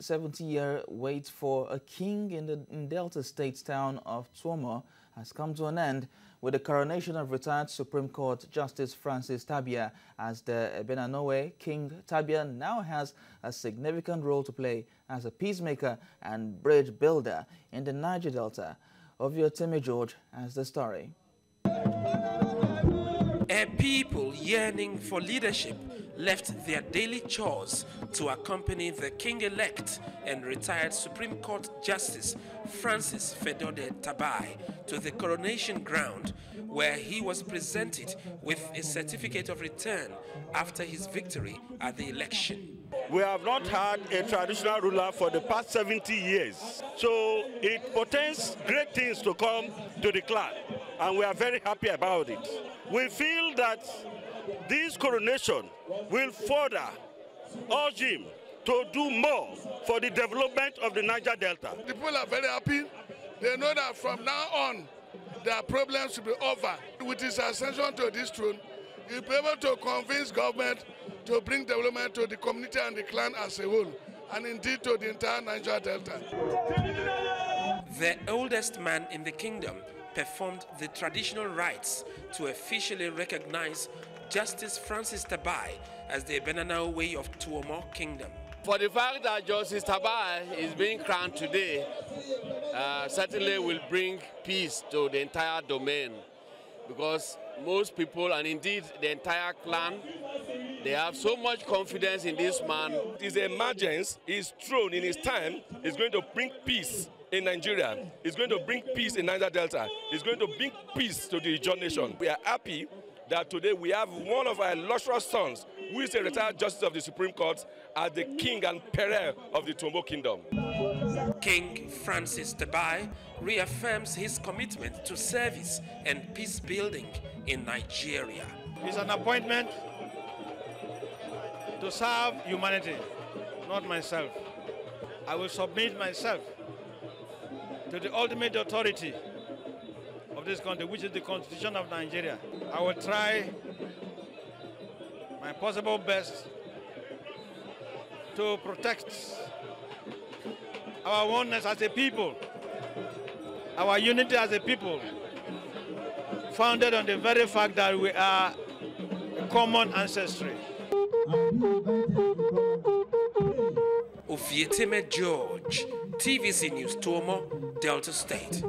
70-year wait for a king in the in Delta State town of Tuomo has come to an end with the coronation of retired Supreme Court Justice Francis Tabai as the Ebenanaowei King Tabai now has a significant role to play as a peacemaker and bridge builder in the Niger Delta. Ovio Timmy George has the story. A people yearning for leadership left their daily chores to accompany the king-elect and retired Supreme Court Justice Francis Fedode Tabai to the coronation ground where he was presented with a certificate of return after his victory at the election. We have not had a traditional ruler for the past 70 years. So it portends great things to come to the clan, and we are very happy about it. We feel that this coronation will further urge him to do more for the development of the Niger Delta. The people are very happy. They know that from now on, their problems will be over. With his ascension to this throne, he'll be able to convince government to bring development to the community and the clan as a whole, and indeed to the entire Niger Delta. The oldest man in the kingdom performed the traditional rites to officially recognize Justice Francis Tabai as the Benanau way of Tuomo Kingdom. For the fact that Justice Tabai is being crowned today, uh, certainly will bring peace to the entire domain because most people and indeed the entire clan they have so much confidence in this man. His emergence, his throne in his time is going to bring peace in Nigeria. It's going to bring peace in Niger Delta. It's going to bring peace to the Ijaw nation. We are happy that today we have one of our illustrious sons, who is a retired justice of the Supreme Court, as the king and peril of the Tuomo Kingdom. King Francis Tabai reaffirms his commitment to service and peace building in Nigeria. It's an appointment to serve humanity, not myself. I will submit myself to the ultimate authority of this country, which is the Constitution of Nigeria. I will try my possible best to protect our oneness as a people, our unity as a people, founded on the very fact that we are a common ancestry. Ofieteme George, TVC News Tuomo, Delta State.